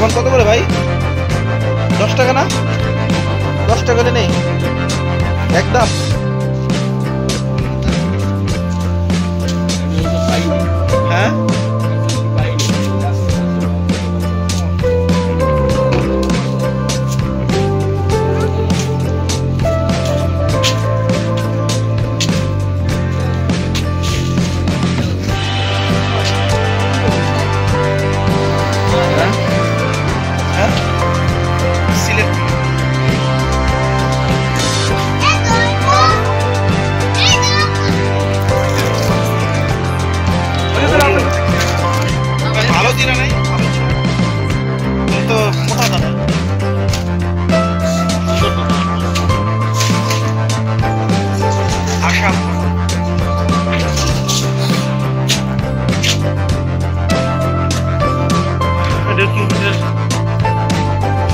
ভাই? দশ টাকা না? দশ টাকা করে নেই। একদম।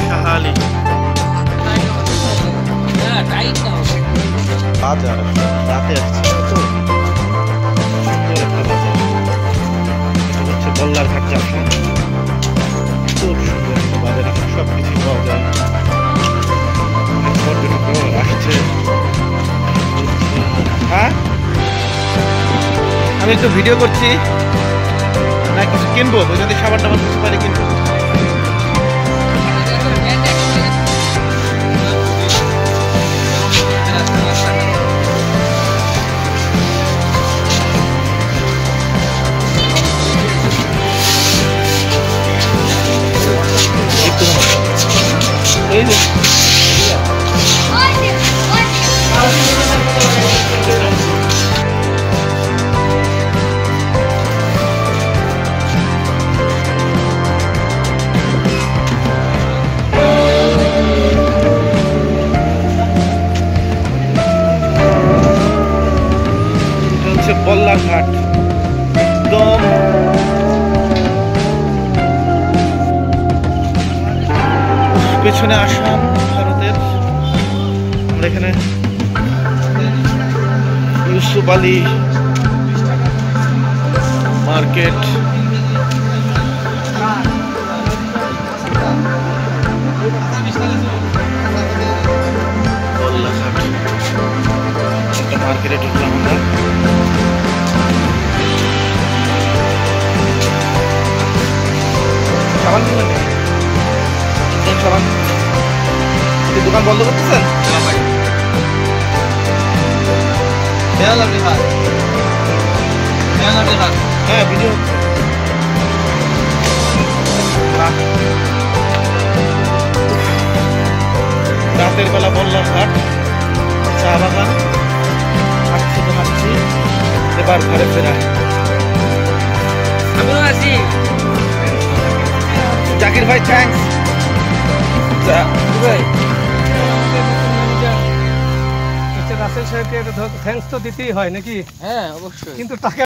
শাহালি সব কিছু হ্যাঁ? আমি একটু ভিডিও করছি। না, কিছু কিনবো। যদি সাবান টাবান কিছু পারি কিনবো। এই যে এটা পেছনে আসাম ভারতের। আমরা এখানে ইউসুফ আলী মার্কেট। একটা মার্কেটে ঢুকলাম আমরা। সাবান কিনলেন নাকি? কোন সাবান কি দোকান বন্ধ করতেছেন হ্যাঁ ভিডিও হচ্ছে বাহ। রাতের বেলা বললাম ঘাট চা বাগান হাঁটছি তো হাঁটছি এবার ঘরে ফেরা আমিও আছি জাকির ভাই থ্যাংকস ভাই রাসেল সাহেবকে থ্যাঙ্কস তো দিতেই হয় নাকি? হ্যাঁ অবশ্যই। কিন্তু টাকা